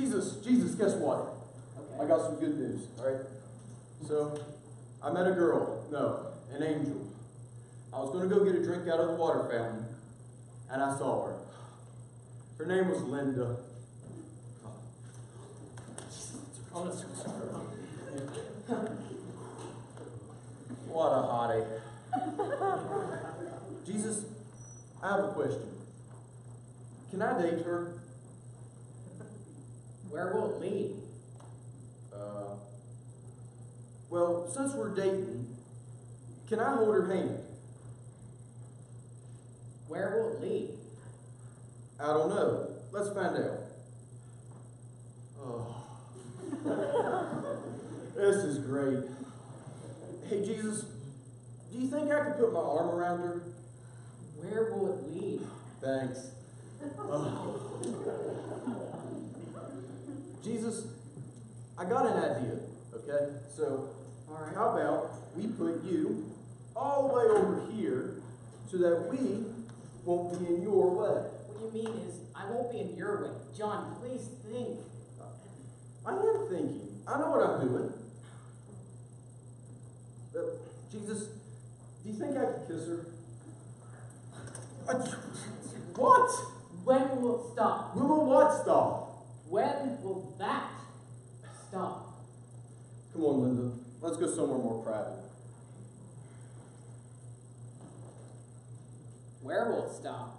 Jesus, Jesus, guess what? Okay. I got some good news, alright? So, I met a girl, no, an angel. I was going to go get a drink out of the water fountain, and I saw her. Her name was Linda. Oh, that's- What a hottie. Jesus, I have a question. Can I date her? Where will it lead? Uh, well, since we're dating, can I hold her hand? Where will it lead? I don't know. Let's find out. Oh. this is great. Hey, Jesus, do you think I could put my arm around her? Where will it lead? Thanks. Oh. Jesus, I got an idea, okay? So, All right. how about we put you all the way over here so that we won't be in your way? What you mean is, I won't be in your way. John, please think. I am thinking. I know what I'm doing. But, Jesus, do you think I could kiss her? Uh, what? When will it stop? We will what stop? When will that stop? Come on, Linda. Let's go somewhere more private. Where will it stop?